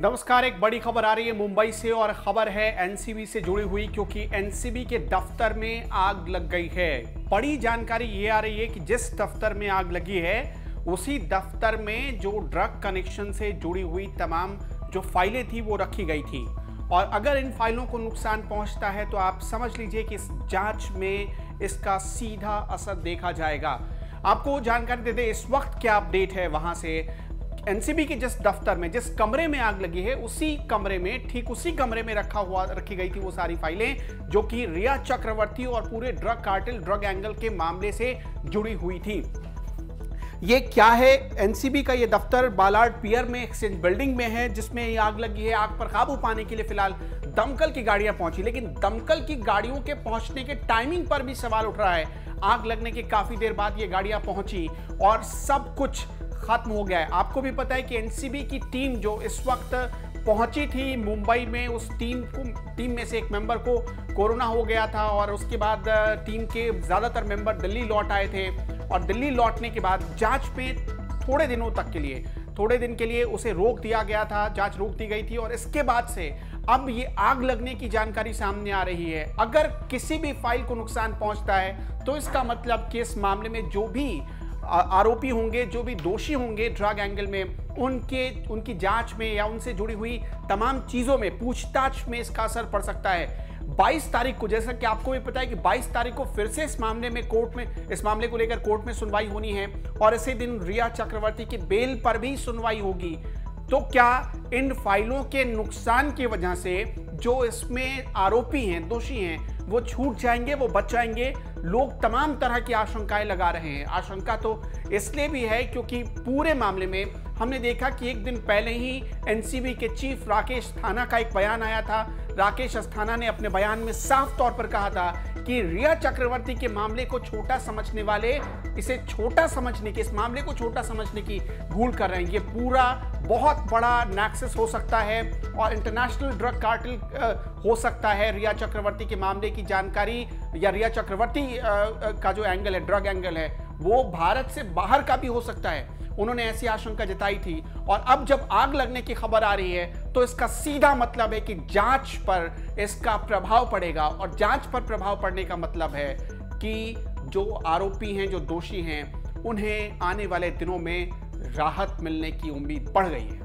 नमस्कार, एक बड़ी खबर आ रही है मुंबई से और खबर है एनसीबी से जुड़ी हुई क्योंकि एनसीबी के दफ्तर में आग लग गई है। बड़ी जानकारी ये आ रही है कि जिस दफ्तर में आग लगी है, उसी दफ्तर में जो ड्रग कनेक्शन से जुड़ी हुई तमाम जो फाइलें थी, वो रखी गई थी। और अगर इन फाइलों को नुकसान पहुँचता है तो आप समझ लीजिए कि इस जाँच में इसका सीधा असर देखा जाएगा। आपको जानकारी दे दे, इस वक्त क्या अपडेट है वहाँ से? एनसीबी के जिस दफ्तर में, जिस कमरे में आग लगी है, उसी कमरे में, ठीक उसी कमरे में रखा हुआ, रखी गई थी वो सारी फाइलें, जो कि रिया चक्रवर्ती और पूरे ड्रग कार्टेल ड्रग एंगल के मामले से जुड़ी हुई थी। ये क्या है? एनसीबी का ये दफ्तर बालार्ड पियर में, एक्सचेंज बिल्डिंग में है, जिसमें ये आग लगी है, आग पर काबू पाने के लिए फ़िलहाल दमकल की गाड़ियाँ पहुँची, लेकिन दमकल की गाड़ियों के पहुँचने के टाइमिंग पर भी सवाल उठ रहा है। आग लगने के काफ़ी देर बाद ये गाड़ियाँ पहुँची और सब कुछ खत्म हो गया है। आपको भी पता है कि एनसीबी की टीम जो इस वक्त पहुँची थी मुंबई में, उस टीम को टीम में से एक मेंबर को कोरोना हो गया था और उसके बाद टीम के ज़्यादातर मेंबर दिल्ली लौट आए थे। और दिल्ली लौटने के बाद जाँच में थोड़े दिनों तक के लिए, थोड़े दिन के लिए उसे रोक दिया गया था, जाँच रोक दी गई थी और इसके बाद से अब ये आग लगने की जानकारी सामने आ रही है। अगर किसी भी फ़ाइल को नुकसान पहुँचता है तो इसका मतलब कि इस मामले में जो भी आरोपी होंगे, जो भी दोषी होंगे ड्रग एंगल में, उनके, उनकी जाँच में या उनसे जुड़ी हुई तमाम चीज़ों में, पूछताछ में इसका असर पड़ सकता है। 22 तारीख को, जैसा कि आपको भी पता है कि 22 तारीख को फिर से इस मामले में कोर्ट में, इस मामले को लेकर कोर्ट में सुनवाई होनी है, और इसी दिन रिया चक्रवर्ती की बेल पर भी सुनवाई होगी। तो क्या इन फाइलों के नुकसान की वजह से, जो इसमें आरोपी हैं, दोषी हैं वो छूट जाएँगे, वो बच जाएँगे। लोग तमाम तरह की आशंकाएँ लगा रहे हैं। आशंका तो इसलिए भी है क्योंकि पूरे मामले में हमने देखा कि एक दिन पहले ही एनसीबी के चीफ राकेश थाना का एक बयान आया था। राकेश अस्थाना ने अपने बयान में साफ़ तौर पर कहा था कि रिया चक्रवर्ती के मामले को छोटा समझने वाले, इसे छोटा समझने के, इस मामले को छोटा समझने की भूल कर रहे हैं। ये पूरा बहुत बड़ा नैक्सेस हो सकता है और इंटरनेशनल ड्रग कार्टिल हो सकता है रिया चक्रवर्ती के मामले की जानकारी या रिया चक्रवर्ती का जो एंगल है ड्रग एंगल है, वो भारत से बाहर का भी हो सकता है। उन्होंने ऐसी आशंका जताई थी। और अब जब आग लगने की खबर आ रही है तो इसका सीधा मतलब है कि जाँच पर इसका प्रभाव पड़ेगा। और जाँच पर प्रभाव पड़ने का मतलब है कि जो आरोपी हैं, जो दोषी हैं, उन्हें आने वाले दिनों में राहत मिलने की उम्मीद बढ़ गई है।